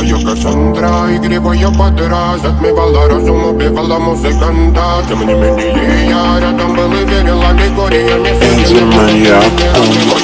тікає Кассандра и Ігріває подра, затмівала разум, убивала музыканта Тем не менее я рядом был и верила я не Angel Maniac on